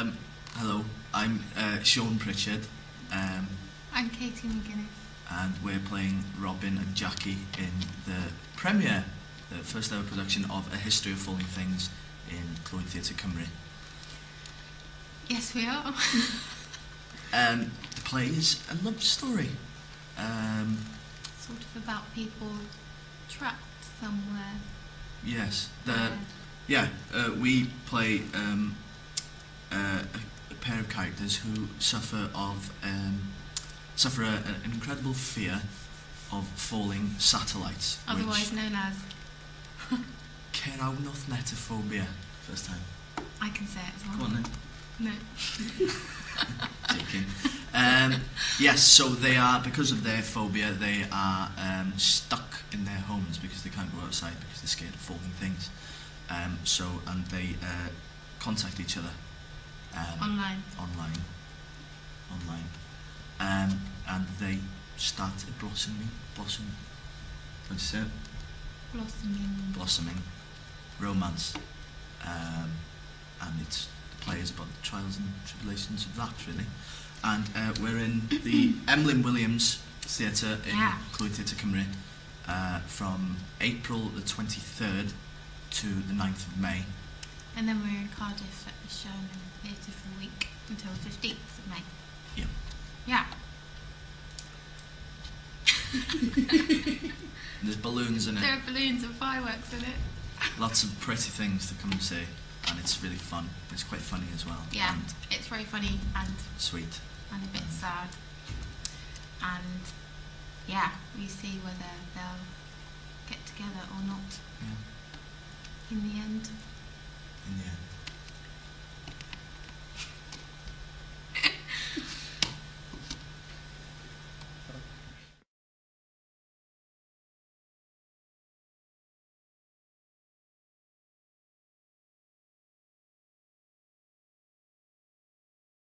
Um, hello, I'm uh, Sion Pritchard, um, I'm Katie McGuinness. and we're playing Robin and Jackie in the premiere, the first ever production of A History of Falling Things in Clwyd Theatre Cymru. Yes, we are. Um, the play is a love story. Um, sort of about people trapped somewhere. yes, the, yeah, uh, we play um, uh, a, pair of characters who suffer of um, suffer a, an incredible fear of falling satellites. otherwise known as. Keraunothnetophobia. First time. I can say it as well. Go on then. No. Joking. Um, yes, so they are because of their phobia. They are um, stuck in their homes because they can't go outside because they're scared of falling things. Um, so and they uh, contact each other um, Online. online, online, um, and they start a blossoming, blossom, what's it? Blossoming. blossoming romance, um, and it's the play is about the trials and tribulations of that really. And uh, we're in the Emlyn Williams Theatre in Yeah. Clwyd Theatre Cymru uh, from April the 23rd to the 9th of May. And then we're in Cardiff at the Sherman Theatre for a week until the 15th of May. Yeah. Yeah. There's balloons in it, There are balloons and fireworks in it. lots of pretty things to come and see, and it's really fun. It's quite funny as well. Yeah. And It's very funny and, sweet. and a bit mm. sad. And yeah, we see whether they'll get together or not Yeah.